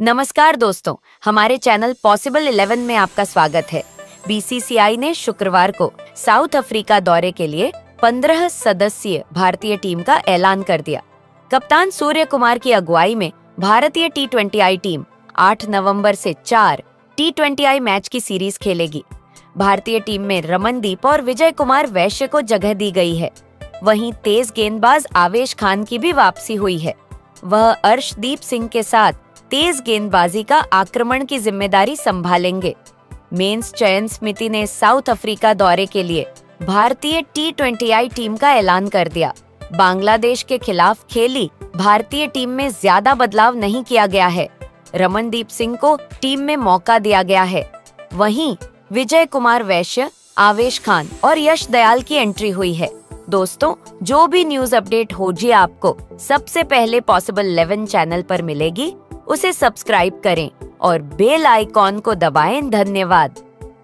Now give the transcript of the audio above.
नमस्कार दोस्तों, हमारे चैनल पॉसिबल 11 में आपका स्वागत है। बीसीसीआई ने शुक्रवार को साउथ अफ्रीका दौरे के लिए 15 सदस्यीय भारतीय टीम का ऐलान कर दिया। कप्तान सूर्य कुमार की अगुवाई में भारतीय टी ट्वेंटी टीम 8 नवंबर से चार टी ट्वेंटी मैच की सीरीज़ खेलेगी। भारतीय टीम में रमनदीप और विजय कुमार वैश्य को जगह दी गई है। वहीं तेज गेंदबाज आवेश खान की भी वापसी हुई है। वह अर्शदीप सिंह के साथ तेज गेंदबाजी का आक्रमण की ज़िम्मेदारी संभालेंगे। मेंस चयन समिति ने साउथ अफ्रीका दौरे के लिए भारतीय टी ट्वेंटी टीम का ऐलान कर दिया। बांग्लादेश के खिलाफ खेली भारतीय टीम में ज़्यादा बदलाव नहीं किया गया है। रमनदीप सिंह को टीम में मौका दिया गया है। वहीं विजय कुमार वैश्य, आवेश खान और यश दयाल की एंट्री हुई है। दोस्तों, जो भी न्यूज़ अपडेट हो जी आपको, सबसे पहले पॉसिबल 11 चैनल पर मिलेगी। उसे सब्सक्राइब करें और बेल आइकॉन को दबाएँ। धन्यवाद।